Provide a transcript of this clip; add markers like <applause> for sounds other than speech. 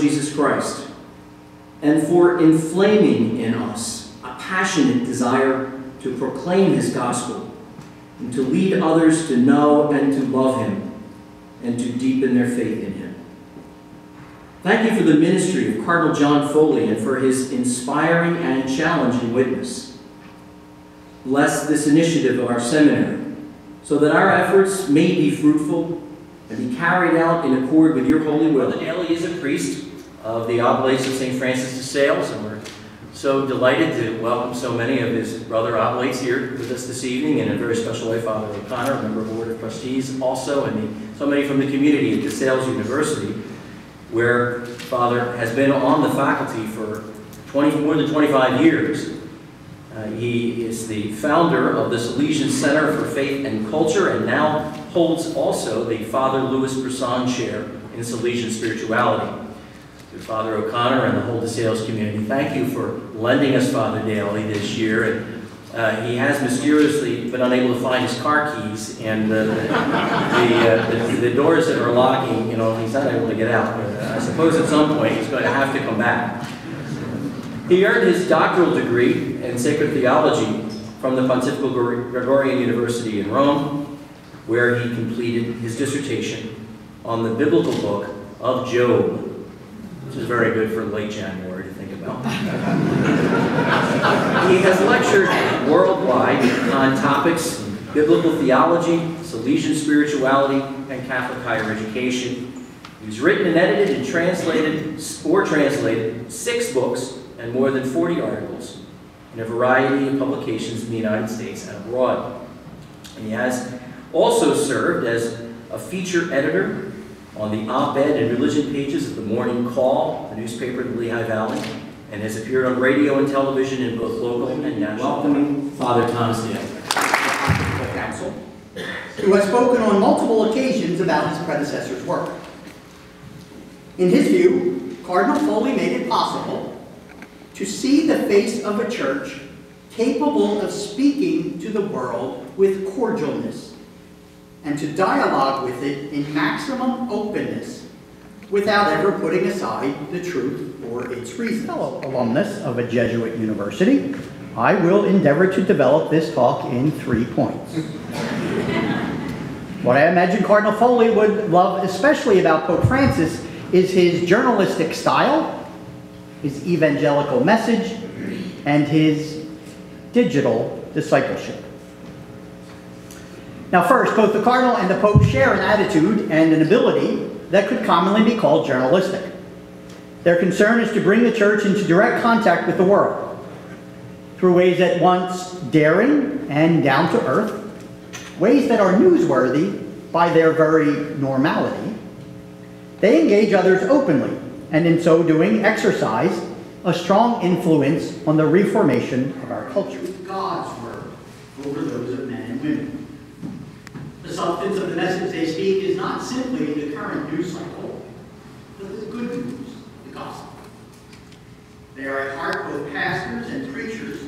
Jesus Christ, and for inflaming in us a passionate desire to proclaim his gospel and to lead others to know and to love him and to deepen their faith in him. Thank you for the ministry of Cardinal John Foley and for his inspiring and challenging witness. Bless this initiative of our seminary so that our efforts may be fruitful and be carried out in accord with your holy will. Brother Dailey is a priest of the Oblates of St. Francis de Sales, and we're so delighted to welcome so many of his brother Oblates here with us this evening, in a very special way, Father O'Connor, a member of the Board of Trustees, also, and the, so many from the community at DeSales University, where Father has been on the faculty for 20, more than 25 years. Uh, he is the founder of the Salesian Center for Faith and Culture and now holds also the Father Louis Brisson Chair in Salesian Spirituality. To Father O'Connor and the whole DeSales community, thank you for lending us Father Dailey this year. And, uh, he has mysteriously been unable to find his car keys, and uh, the, the, uh, the, the, doors that are locking, you know, he's not able to get out. But I suppose at some point he's going to have to come back. He earned his doctoral degree in sacred theology from the Pontifical Gregorian University in Rome, where he completed his dissertation on the biblical book of Job, which is very good for late January to think about. <laughs> he has lectured worldwide on topics biblical theology, Salesian spirituality, and Catholic higher education. He's written and edited and translated or translated six books and more than 40 articles in a variety of publications in the United States and abroad. And he has also served as a feature editor on the op-ed and religion pages of the Morning Call, the newspaper in the Lehigh Valley, and has appeared on radio and television in both local and national. Welcoming Father Thomas Dailey. Council, who has spoken on multiple occasions about his predecessor's work. In his view, Cardinal Foley made it possible to see the face of a church capable of speaking to the world with cordialness and to dialogue with it in maximum openness without ever putting aside the truth or its reasons. Fellow alumnus of a Jesuit university, I will endeavor to develop this talk in three points. what I imagine Cardinal Foley would love especially about Pope Francis is his journalistic style his evangelical message, and his digital discipleship. Now first, both the Cardinal and the Pope share an attitude and an ability that could commonly be called journalistic. Their concern is to bring the church into direct contact with the world through ways at once daring and down to earth, ways that are newsworthy by their very normality. They engage others openly and in so doing exercise a strong influence on the reformation of our culture. God's word over those of men and women. The substance of the message they speak is not simply the current news cycle, but the good news, the gospel. They are at heart both pastors and preachers,